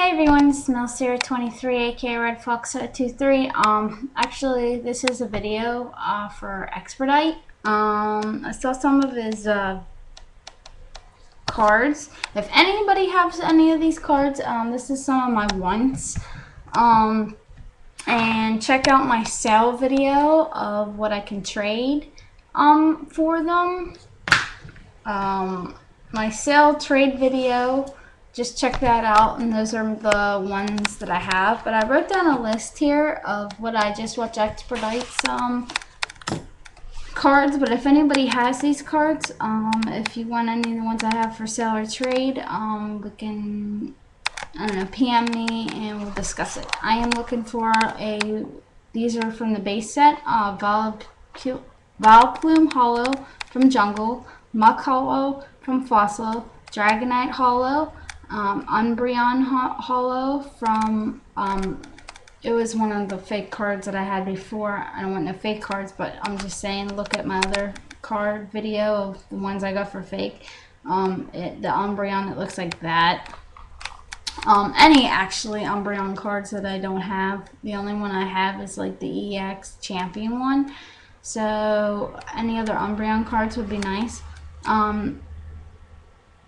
Hey everyone, it's is Melcerro23 aka Red Fox 23. Um, actually, this is a video uh, for Xpredate. Um, I saw some of his uh, cards. If anybody has any of these cards, um, this is some of my ones. Um, and check out my sale video of what I can trade um, for them. Um, my sale trade video just check that out and those are the ones that I have. But I wrote down a list here of what I just watched Xpredate's um, cards. But if anybody has these cards um, if you want any of the ones I have for sale or trade um, we can I don't know PM me and we'll discuss it. I am looking for a these are from the base set uh, Val, Vileplume Holo from Jungle Muk Holo from Fossil Dragonite Holo um, Umbreon Holo from, um, it was one of the fake cards that I had before. I don't want no fake cards, but I'm just saying, look at my other card video of the ones I got for fake. Um, it, the Umbreon, it looks like that. Um, any actually Umbreon cards that I don't have. The only one I have is like the EX champion one. So any other Umbreon cards would be nice. Um,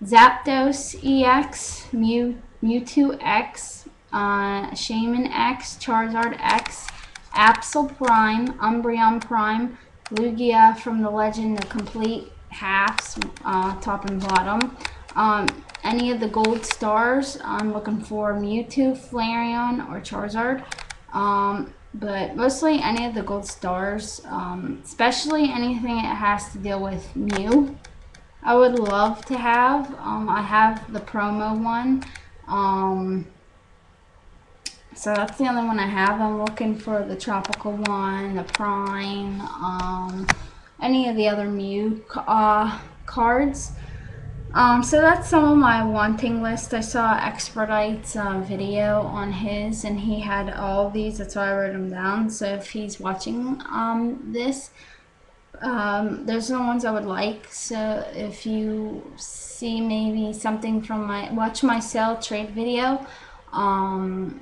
Zapdos EX, Mew, Mewtwo X, uh, Shaymin X, Charizard X, Absol Prime, Umbreon Prime, Lugia from the Legend, the complete halves, uh, top and bottom. Um, any of the gold stars, I'm looking for Mewtwo, Flareon, or Charizard. Um, but mostly any of the gold stars, um, especially anything that has to deal with Mew. I would love to have. Um, I have the promo one. Um, so that's the only one I have. I'm looking for the tropical one, the prime, um, any of the other Mew uh, cards. Um, so that's some of my wanting list. I saw Xpredate's uh, video on his, and he had all these. That's why I wrote them down. So if he's watching um, this, um, there's no ones I would like. So if you see maybe something from my watch my sell trade video, um,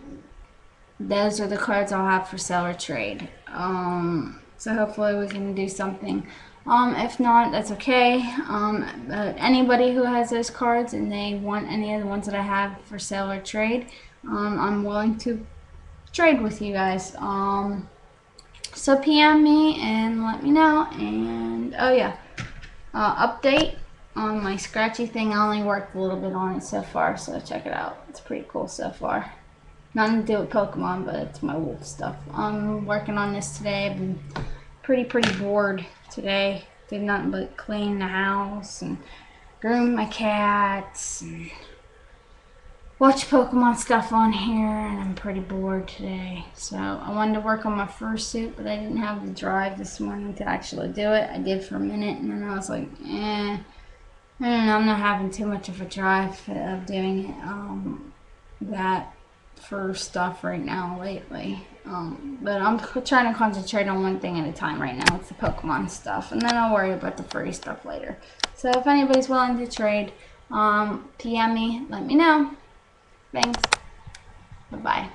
those are the cards I'll have for sell or trade. Um, so hopefully we can do something. Um, if not, that's okay. Um, but anybody who has those cards and they want any of the ones that I have for sale or trade, um, I'm willing to trade with you guys. Um, so PM me and let me know. And oh yeah, uh, update on my scratchy thing. I only worked a little bit on it so far, so check it out. It's pretty cool so far. Nothing to do with Pokemon, but it's my wolf stuff. I'm working on this today. I've been pretty, pretty bored today. Did nothing but clean the house and groom my cats and watch Pokemon stuff on here and I'm pretty bored today. So I wanted to work on my fursuit, but I didn't have the drive this morning to actually do it. I did for a minute and then I was like, eh, I don't know, I'm not having too much of a drive of doing it, um, that for stuff right now lately. Um, but I'm trying to concentrate on one thing at a time right now. It's the Pokemon stuff. And then I'll worry about the furry stuff later. So if anybody's willing to trade, um, PM me, let me know. Thanks. Bye-bye.